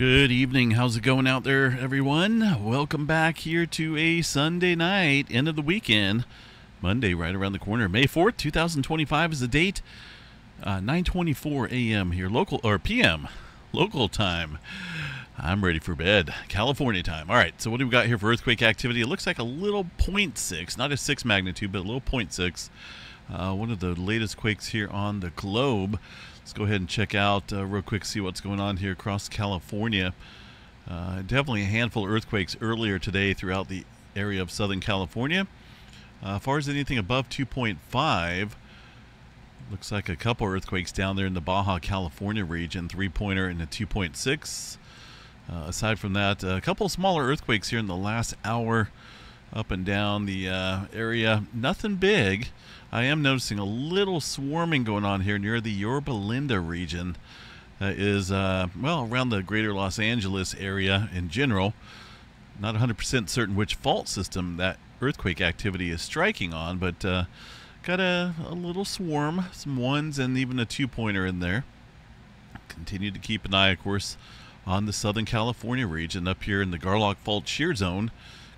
Good evening. How's it going out there, everyone? Welcome back here to a Sunday night, end of the weekend. Monday, right around the corner. May 4th, 2025 is the date. Uh, 9:24 a.m. here, local or p.m. local time. I'm ready for bed. California time. All right. So what do we got here for earthquake activity? It looks like a little 0.6, not a six magnitude, but a little 0.6. Uh, one of the latest quakes here on the globe. Let's go ahead and check out uh, real quick, see what's going on here across California. Uh, definitely a handful of earthquakes earlier today throughout the area of Southern California. Uh, as far as anything above 2.5, looks like a couple earthquakes down there in the Baja California region, three pointer and a 2.6. Uh, aside from that, a couple smaller earthquakes here in the last hour up and down the uh, area. Nothing big. I am noticing a little swarming going on here near the Yorba Linda region. That is, uh, well, around the greater Los Angeles area in general. Not 100% certain which fault system that earthquake activity is striking on, but uh, got a, a little swarm, some ones, and even a two pointer in there. Continue to keep an eye, of course, on the Southern California region up here in the Garlock Fault Shear Zone.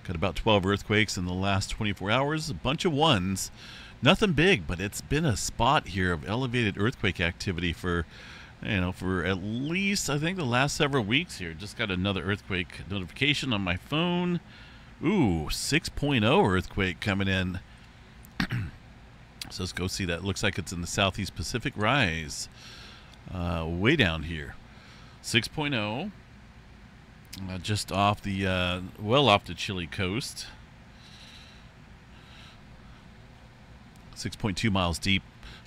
Got about 12 earthquakes in the last 24 hours, a bunch of ones. Nothing big, but it's been a spot here of elevated earthquake activity for, you know, for at least I think the last several weeks here. Just got another earthquake notification on my phone. Ooh, 6.0 earthquake coming in. so let's go see that. Looks like it's in the Southeast Pacific Rise. Uh, way down here. 6.0. Uh, just off the, uh, well off the Chile coast. 6.2 miles deep.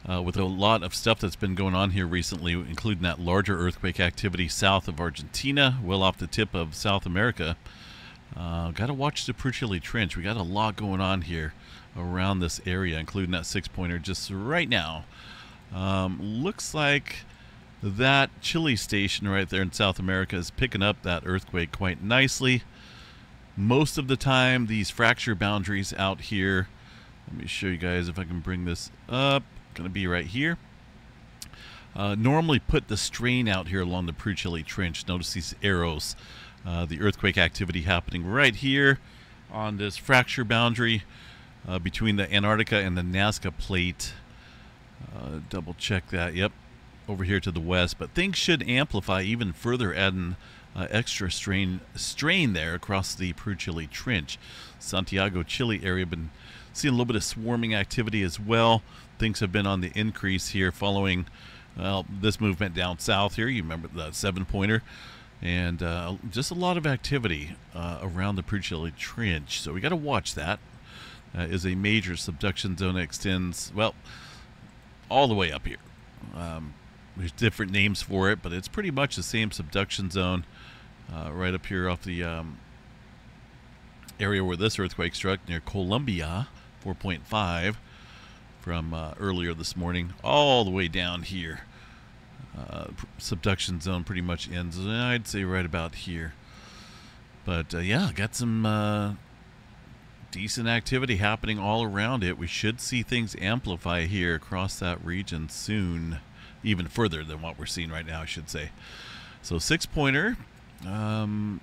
Uh, with a lot of stuff that's been going on here recently, including that larger earthquake activity south of Argentina, well off the tip of South America. Uh, got to watch the Peru-Chile Trench. We got a lot going on here around this area, including that six pointer just right now. Um, looks like that Chile station right there in South America is picking up that earthquake quite nicely. Most of the time, these fracture boundaries out here let me show you guys if I can bring this up. Going to be right here. Uh, normally put the strain out here along the Peru-Chile Trench. Notice these arrows. Uh, the earthquake activity happening right here on this fracture boundary uh, between the Antarctica and the Nazca Plate. Uh, double check that. Yep, over here to the west. But things should amplify even further, adding uh, extra strain strain there across the Peru-Chile Trench. Santiago, Chile area been seeing a little bit of swarming activity as well. Things have been on the increase here following well, this movement down south here. You remember the seven pointer. And uh, just a lot of activity uh, around the Peru-Chile Trench. So we got to watch that. Uh, is a major subduction zone that extends, well, all the way up here. Um, there's different names for it, but it's pretty much the same subduction zone uh, right up here off the um, area where this earthquake struck near Colombia. 4.5 from uh, earlier this morning, all the way down here. Uh, subduction zone pretty much ends, I'd say, right about here. But uh, yeah, got some uh, decent activity happening all around it. We should see things amplify here across that region soon, even further than what we're seeing right now, I should say. So six pointer. Um,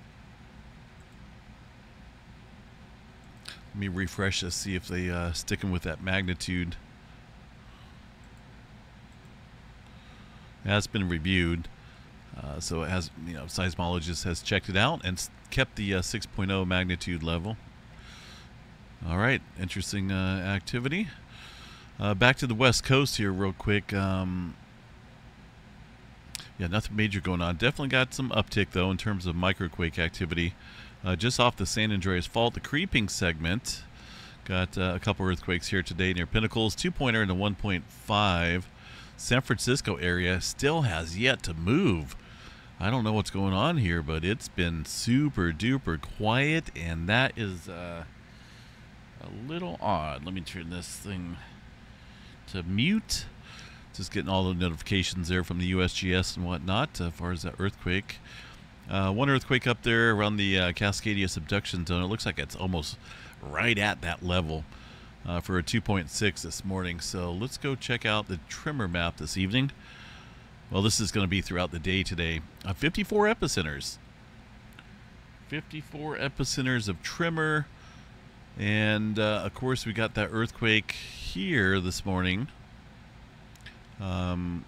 Let me refresh this, see if they uh, sticking with that magnitude. It has been reviewed, uh, so it has, you know, seismologist has checked it out and kept the uh, 6.0 magnitude level. All right, interesting uh, activity. Uh, back to the west coast here, real quick. Um, yeah, nothing major going on. Definitely got some uptick though in terms of microquake activity. Uh, just off the San Andreas Fault, the creeping segment. Got uh, a couple earthquakes here today near Pinnacles, two pointer and a 1.5. San Francisco area still has yet to move. I don't know what's going on here, but it's been super duper quiet, and that is uh, a little odd. Let me turn this thing to mute. Just getting all the notifications there from the USGS and whatnot as far as that earthquake. Uh, one earthquake up there around the uh, Cascadia subduction zone. It looks like it's almost right at that level uh, for a 2.6 this morning. So let's go check out the tremor map this evening. well, this is going to be throughout the day today. Uh, 54 epicenters. 54 epicenters of tremor. And uh, of course, we got that earthquake here this morning. Um,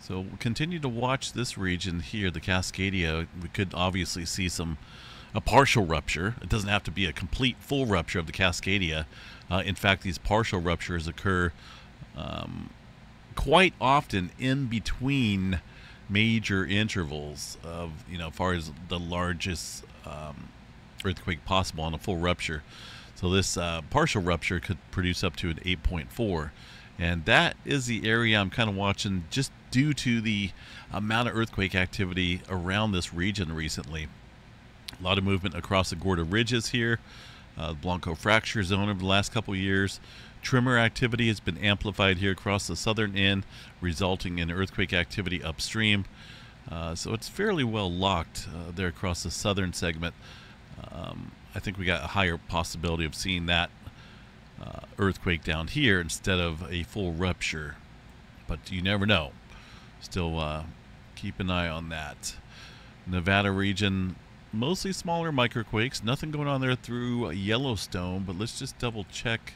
so continue to watch this region here, the Cascadia. We could obviously see some a partial rupture. It doesn't have to be a complete full rupture of the Cascadia. Uh, in fact, these partial ruptures occur um, quite often in between major intervals of you know, as far as the largest um, earthquake possible on a full rupture. So this uh, partial rupture could produce up to an 8.4. And that is the area I'm kind of watching just due to the amount of earthquake activity around this region recently. A lot of movement across the Gorda Ridges here, uh, Blanco Fracture Zone over the last couple years. Tremor activity has been amplified here across the southern end, resulting in earthquake activity upstream. Uh, so it's fairly well locked uh, there across the southern segment. Um, I think we got a higher possibility of seeing that uh, earthquake down here instead of a full rupture. But you never know. Still uh, keep an eye on that. Nevada region, mostly smaller microquakes. Nothing going on there through Yellowstone, but let's just double check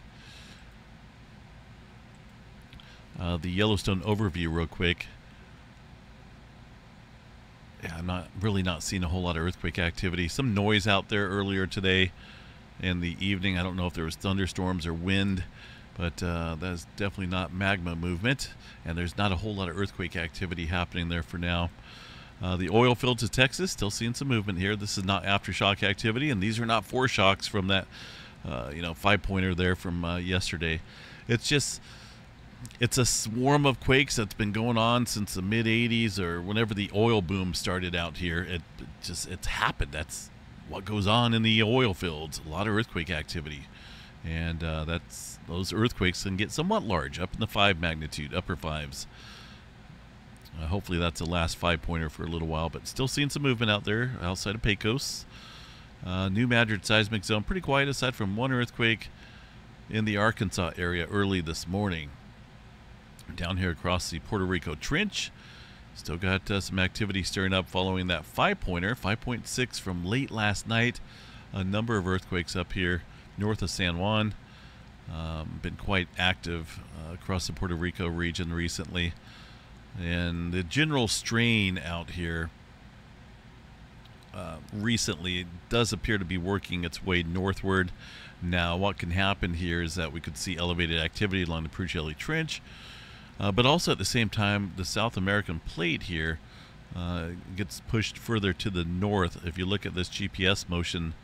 uh, the Yellowstone overview real quick. Yeah, I'm not really not seeing a whole lot of earthquake activity. Some noise out there earlier today in the evening. I don't know if there was thunderstorms or wind, but uh, that's definitely not magma movement. And there's not a whole lot of earthquake activity happening there for now. Uh, the oil fields of Texas still seeing some movement here. This is not aftershock activity, and these are not foreshocks from that, uh, you know, five pointer there from uh, yesterday. It's just it's a swarm of quakes that's been going on since the mid 80s or whenever the oil boom started out here. It just it's happened. That's what goes on in the oil fields. A lot of earthquake activity, and uh, that's those earthquakes can get somewhat large, up in the five magnitude, upper fives. Uh, hopefully that's the last five pointer for a little while, but still seeing some movement out there outside of Pecos. Uh, New Madrid seismic zone pretty quiet aside from one earthquake in the Arkansas area early this morning. Down here across the Puerto Rico Trench, Still got uh, some activity stirring up following that five pointer, 5.6 from late last night. A number of earthquakes up here north of San Juan. Um, been quite active uh, across the Puerto Rico region recently. And the general strain out here uh, recently does appear to be working its way northward. Now, what can happen here is that we could see elevated activity along the Peru-Chile Trench uh, but also at the same time, the South American plate here uh, gets pushed further to the north. If you look at this GPS motion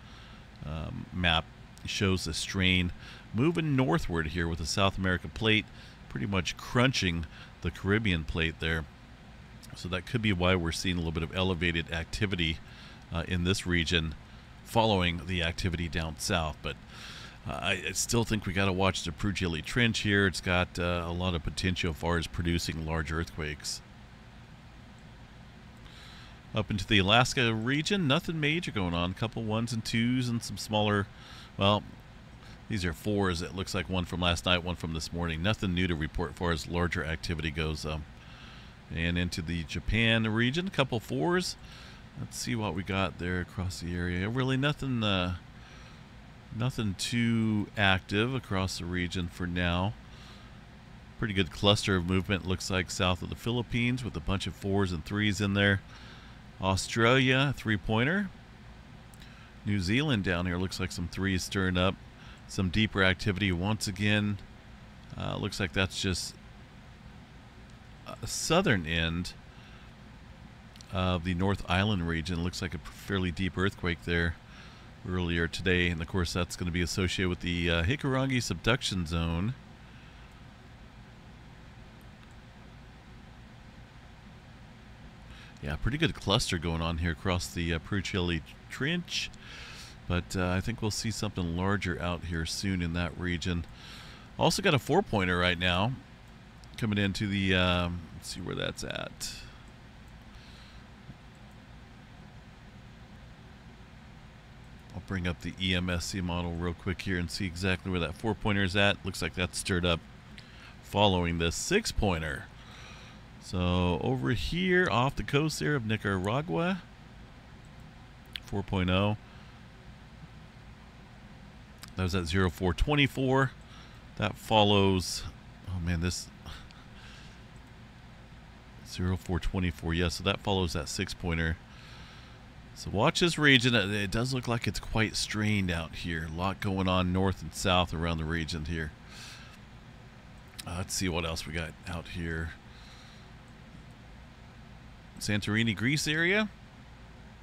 um, map, shows the strain moving northward here with the South American plate pretty much crunching the Caribbean plate there. So that could be why we're seeing a little bit of elevated activity uh, in this region following the activity down south. But I, still think we got to watch the Peru-Chile Trench here. It's got uh, a lot of potential as far as producing large earthquakes. Up into the Alaska region, nothing major going on. A couple ones and twos and some smaller, well, these are fours. It looks like one from last night, one from this morning. Nothing new to report far as larger activity goes. Um, and into the Japan region, a couple fours. Let's see what we got there across the area. Really nothing uh, Nothing too active across the region for now. Pretty good cluster of movement looks like south of the Philippines with a bunch of fours and threes in there. Australia, three-pointer. New Zealand down here looks like some threes stirring up. Some deeper activity once again. Uh, looks like that's just a southern end of the North Island region. Looks like a fairly deep earthquake there earlier today, and of course that's going to be associated with the uh, Hikurangi subduction zone. Yeah, pretty good cluster going on here across the uh, Peru-Chile Trench, but uh, I think we'll see something larger out here soon in that region. Also got a four-pointer right now coming into the, um, let's see where that's at. I'll bring up the EMSC model real quick here and see exactly where that four pointer is at. Looks like that's stirred up following the six pointer. So over here off the coast there of Nicaragua, 4.0. That was at 0424. That follows, oh man, this 0424. Yeah, so that follows that six pointer. So watch this region. It does look like it's quite strained out here. A lot going on north and south around the region here. Uh, let's see what else we got out here. Santorini, Greece area.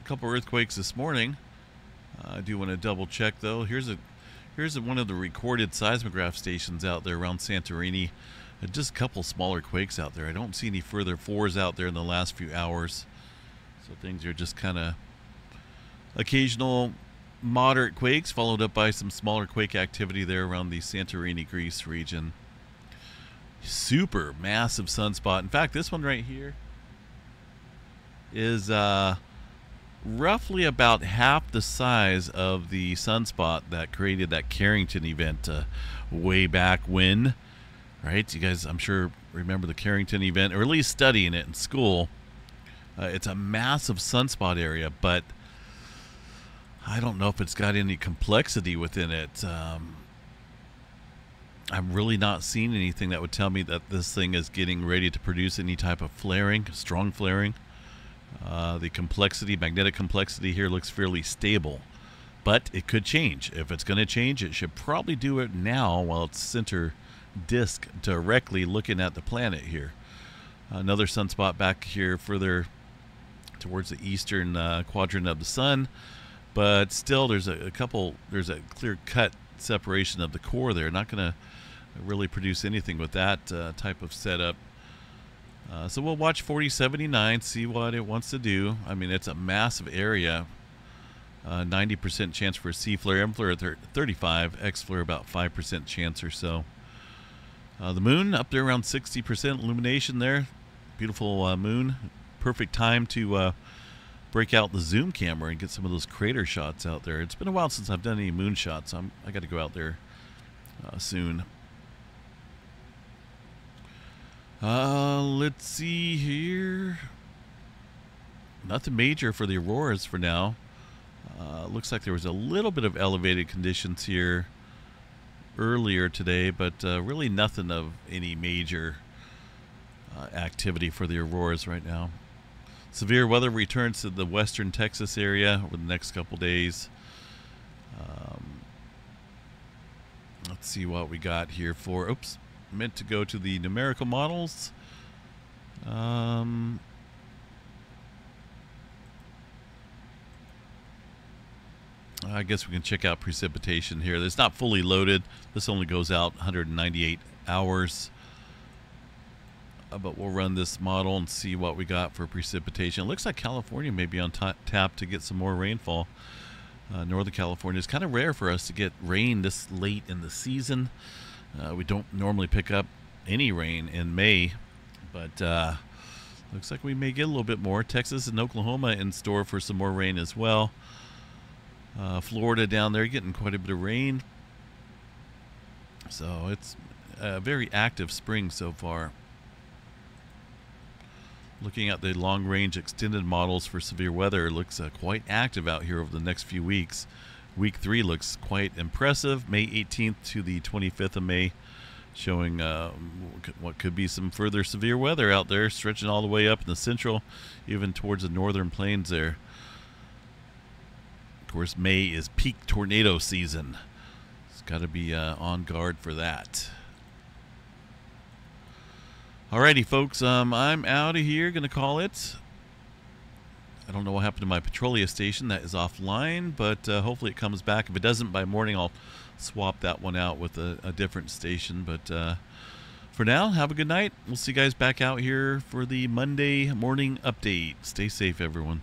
A couple earthquakes this morning. Uh, I do want to double check though. Here's a here's a, one of the recorded seismograph stations out there around Santorini. Uh, just a couple smaller quakes out there. I don't see any further fours out there in the last few hours. So things are just kind of occasional moderate quakes, followed up by some smaller quake activity there around the Santorini, Greece region. Super massive sunspot. In fact, this one right here is uh, roughly about half the size of the sunspot that created that Carrington event uh, way back when. Right? You guys, I'm sure, remember the Carrington event, or at least studying it in school. Uh, it's a massive sunspot area, but I don't know if it's got any complexity within it. Um, I'm really not seeing anything that would tell me that this thing is getting ready to produce any type of flaring, strong flaring. Uh, the complexity, magnetic complexity here looks fairly stable, but it could change. If it's going to change, it should probably do it now while it's center disk directly looking at the planet here. Another sunspot back here further towards the eastern uh, quadrant of the sun but still there's a, a couple there's a clear cut separation of the core there. Not going to really produce anything with that uh, type of setup. Uh, so we'll watch 4079 see what it wants to do. I mean it's a massive area. 90% uh, chance for a C flare. M flare at 35 X flare about 5% chance or so. Uh, the moon up there around 60% illumination there. Beautiful uh, moon. Perfect time to break out the zoom camera and get some of those crater shots out there. It's been a while since I've done any moon shots. I'm, I got to go out there uh, soon. Uh, let's see here. Nothing major for the auroras for now. Uh, looks like there was a little bit of elevated conditions here earlier today, but uh, really nothing of any major uh, activity for the auroras right now. Severe weather returns to the western Texas area over the next couple days. Um, let's see what we got here for. Oops, meant to go to the numerical models. Um, I guess we can check out precipitation here. It's not fully loaded. This only goes out 198 hours. Uh, but we'll run this model and see what we got for precipitation. It looks like California may be on tap to get some more rainfall. Uh, Northern California is kind of rare for us to get rain this late in the season. Uh, we don't normally pick up any rain in May, but uh, looks like we may get a little bit more. Texas and Oklahoma in store for some more rain as well. Uh, Florida down there getting quite a bit of rain. So it's a very active spring so far. Looking at the long range extended models for severe weather, looks uh, quite active out here over the next few weeks. Week three looks quite impressive. May 18th to the 25th of May, showing uh, what could be some further severe weather out there, stretching all the way up in the central, even towards the northern plains there. Of course, May is peak tornado season. It's got to be uh, on guard for that. Alrighty, folks. Um, I'm out of here. Gonna call it. I don't know what happened to my Petrolia station. That is offline, but uh, hopefully it comes back. If it doesn't by morning, I'll swap that one out with a, a different station. But uh, for now, have a good night. We'll see you guys back out here for the Monday morning update. Stay safe, everyone.